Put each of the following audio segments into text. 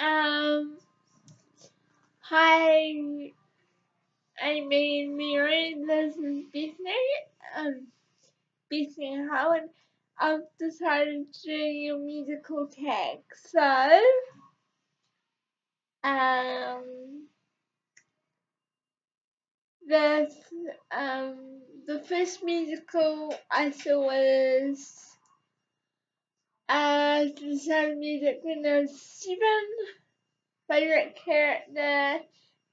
Um, hi, I'm Mary. This is Disney. Um, Disney Howard. I've decided to do a musical tag. So, um, the um the first musical I saw was uh the Sound Music was seven. Favorite character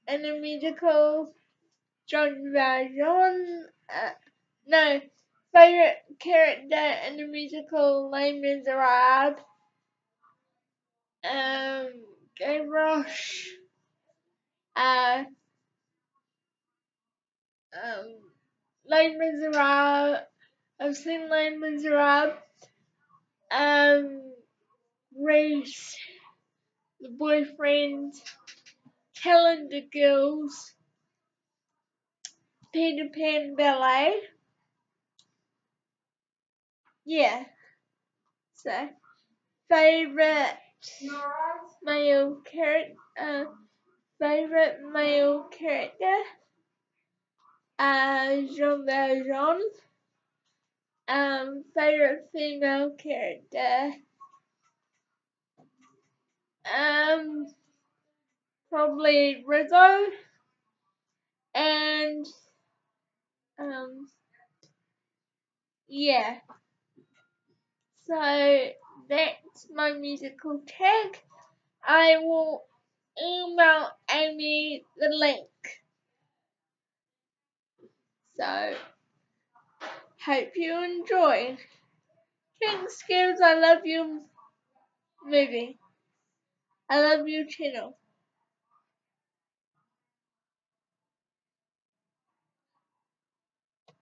in the musical John Valjean. Uh, no, favorite character in the musical Les Miserables. Um, Gavroche. Uh, um, Les Miserables. I've seen Les Miserables. Um, Grease, the boyfriend, Calendar Girls, Peter Pan Ballet. Yeah. So, favorite male character, uh, favorite male character, uh, Jean Valjean. Um, favorite female character, um, probably Rizzo. And, um, yeah. So, that's my musical tag. I will email Amy the link. So, hope you enjoy. King Skills, I love you movie. I love you channel.